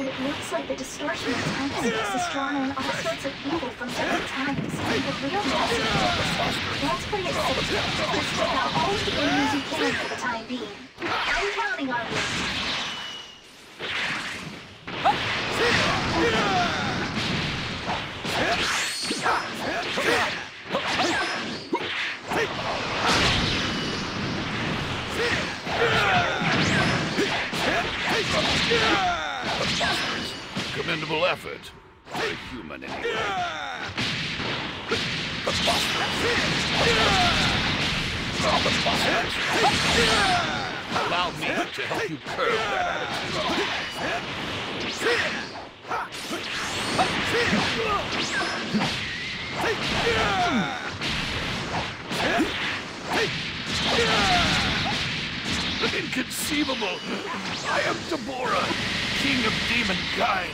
It looks like the distortion of time-space is drawn in all sorts of evil from different times. The real message is, let's play it safe. Just take out all the enemies you can for the time being. I'm counting on you. Commendable effort. For a human anyway. Allow me to help you curb that attitude. Inconceivable! I am Dabura, king of demonkind.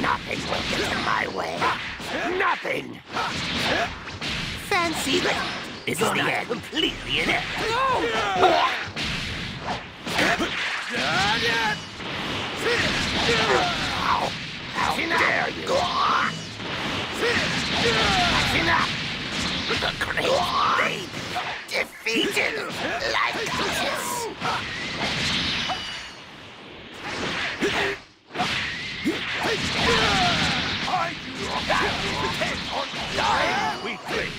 Nothing will get in my way. Nothing. Fancy that. This is the end. Completely inept. How dare you? Enough. The great Blade defeated Lycosis. I depend on dying weakling.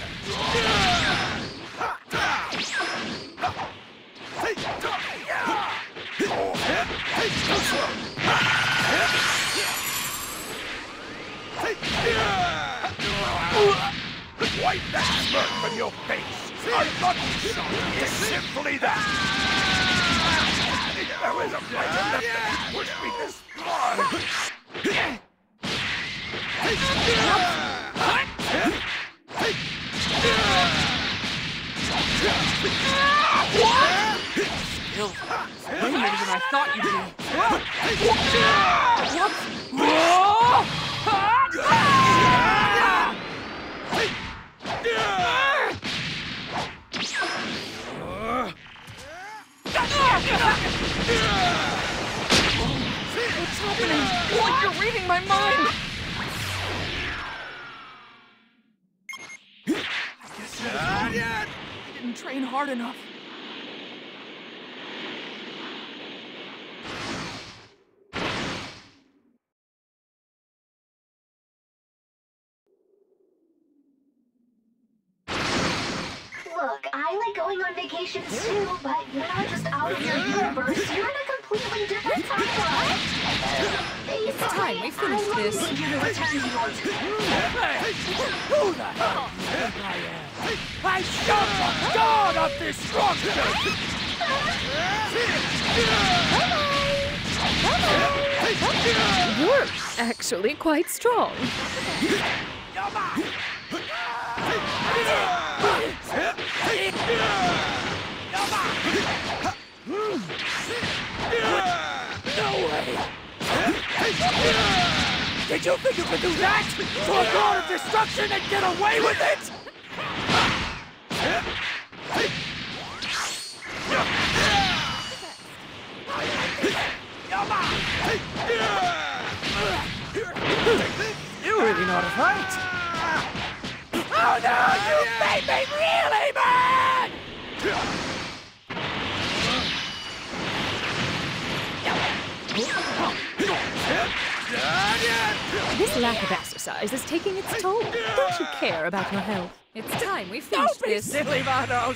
Wipe that smirk from your face. A lucky shot is simply that. There is a fighter left that can push me this far. Way more than I thought you'd be. What's happening? Like you're reading my mind! I guess I didn't train hard enough. Look, I like going on vacations too, but you're not just out of your universe, you're in a completely different timeline. Basically, time we finished I this. need you to return to your Who the hell think I am? I shot the god of destruction! You're actually quite strong. No way! Did you think you could do that? To a god of destruction and get away with it? You really know how to fight! Oh no! You made me really mad! This lack of exercise is taking its toll. Don't you care about your health? It's time we finished Don't be this. silly, Vados!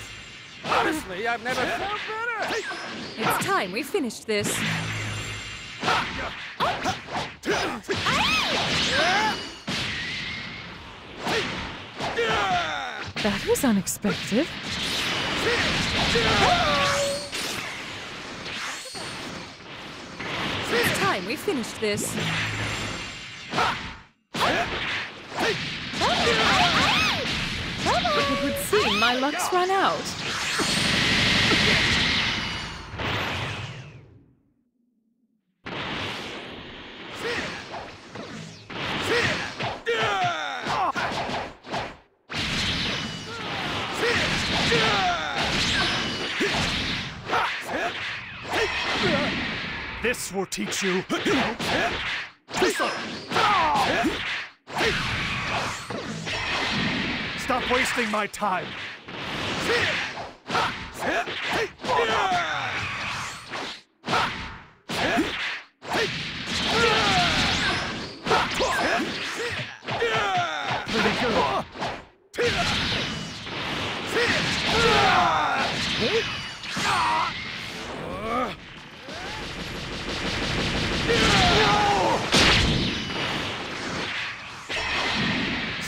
Honestly, I've never felt better! It's time we finished this. That was unexpected. It's time we finished this. It would seem my luck's run out. Will teach you. Stop wasting my time.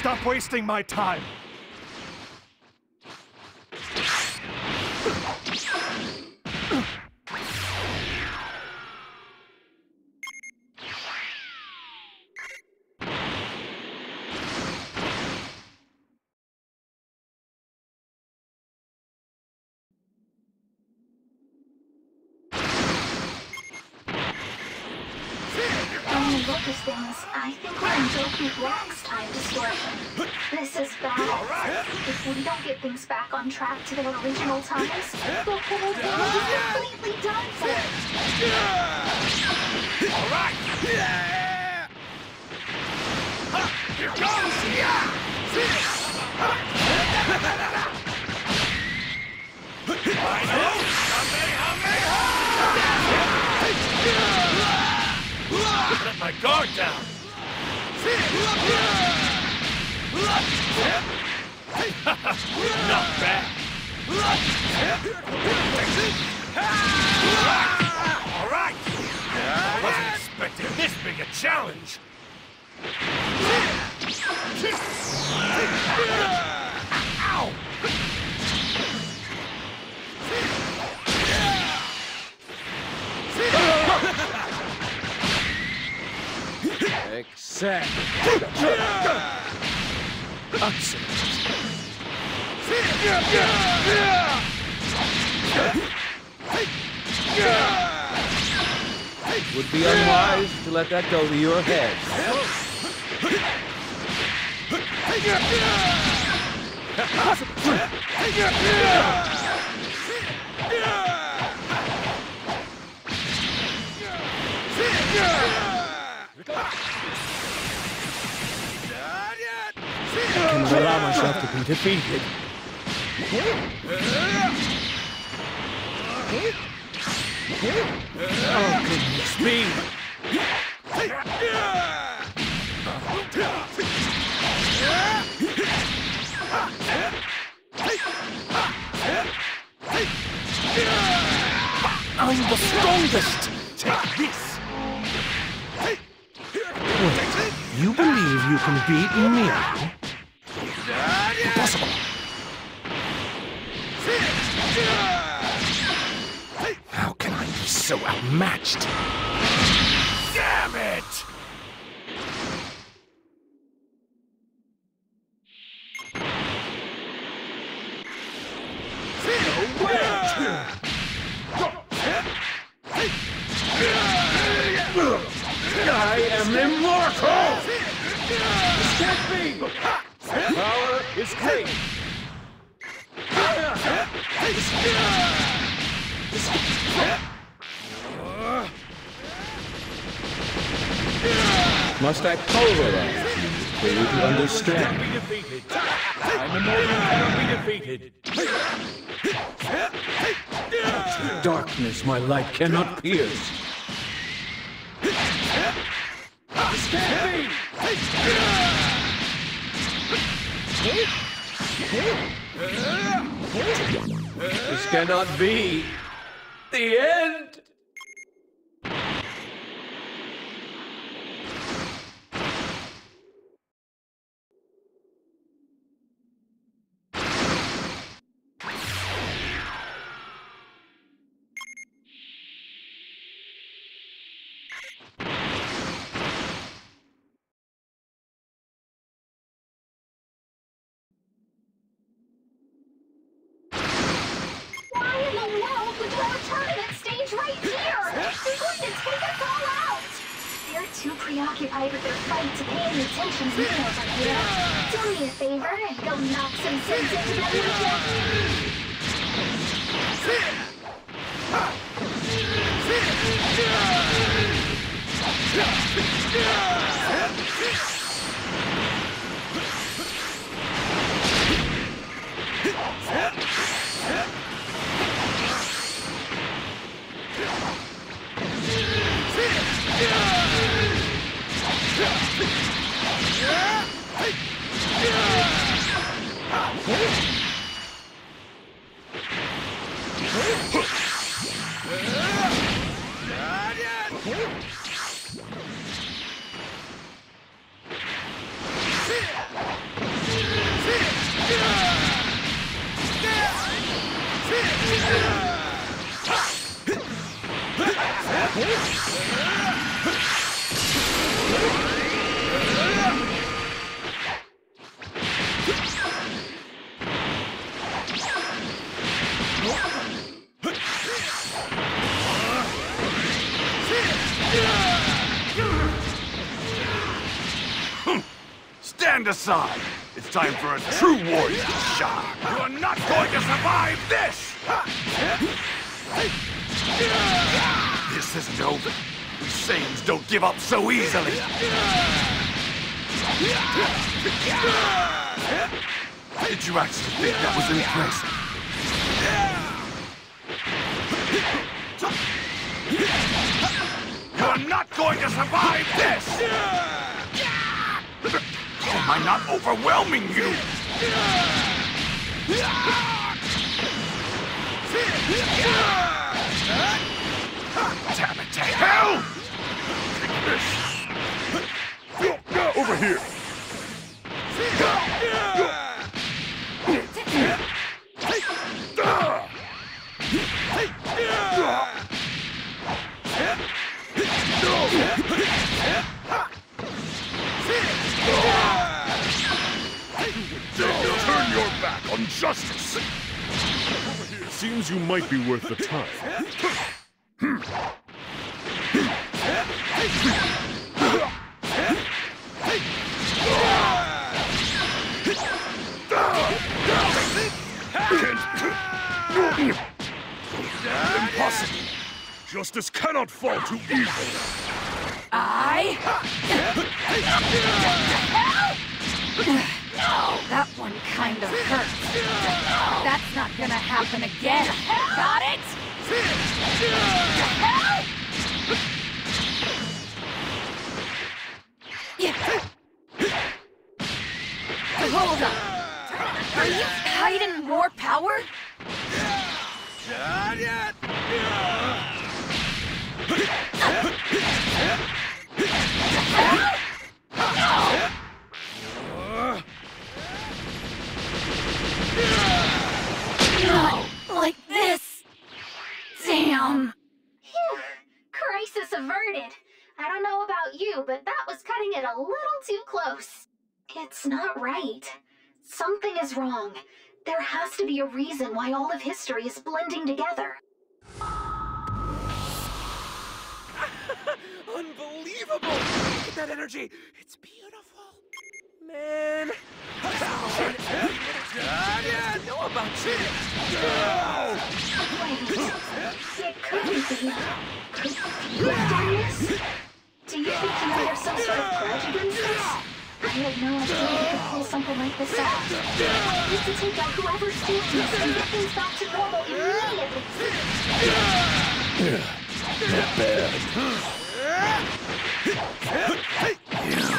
Stop wasting my time. On track to their original times, the whole thing will be completely done for. Here goes! Yeah! Let my guard down! Not bad! All right! I wasn't expecting this big a challenge! Ow! Accept. Would be unwise to let that go to your head. I can allow myself to be defeated. Oh, goodness me! I'm the strongest! Take this! Wait, you believe you can beat me? So outmatched? Must I pulverize you for you to understand? I'm immortal be defeated. Darkness my light cannot pierce. This cannot be the end. Preoccupied with their fight to pay any attention to me over here. Do me a favor and go knock some sense into them, Stand aside! It's time for a true warrior to shine! You are not going to survive this! This isn't over. We Saiyans don't give up so easily! Did you actually think that was impressive? You're not going to survive this! Am not overwhelming you? Damn it to hell! Over here! Turn your back on justice! Seems you might be worth the time. Impossible! Justice cannot fall to evil. I? That one kind of hurts. That's not gonna happen again. Got it? Hold up. Are you hiding more power? No, like this. Phew. Um, crisis averted. I don't know about you, but that was cutting it a little too close. It's not right. Something is wrong. There has to be a reason why all of history is blending together. Unbelievable! Look at that energy. It's beautiful. Man. I know about? Do you think you have some sort of grudge against us? I had no idea you could pull something like this off. We need to take out whoever staged this and get things back to normal immediately.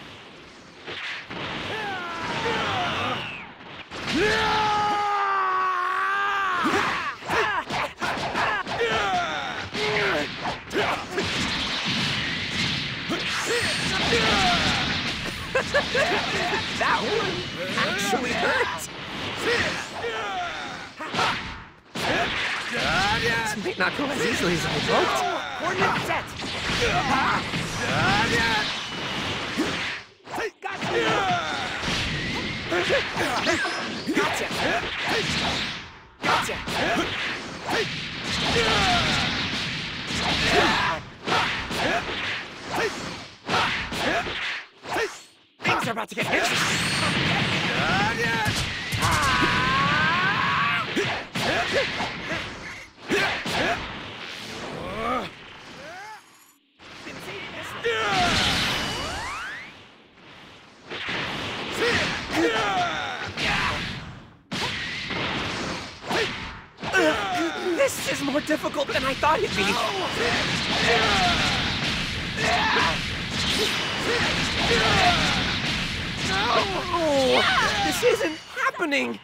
That one actually hurt. This might not go as easily as I hoped. Coordinate set. Gotcha. Gotcha. Things are about to get hit. This is more difficult than I thought it'd be. Oh, this isn't happening.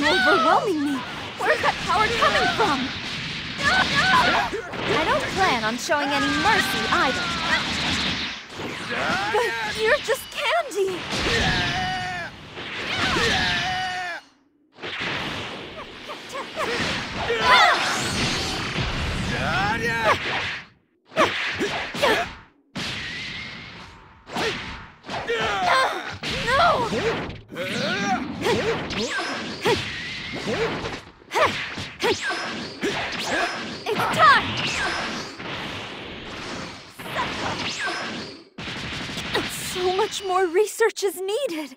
You overwhelming me? Where's that power coming from? I don't plan on showing any mercy either. But you're just candy! Research is needed.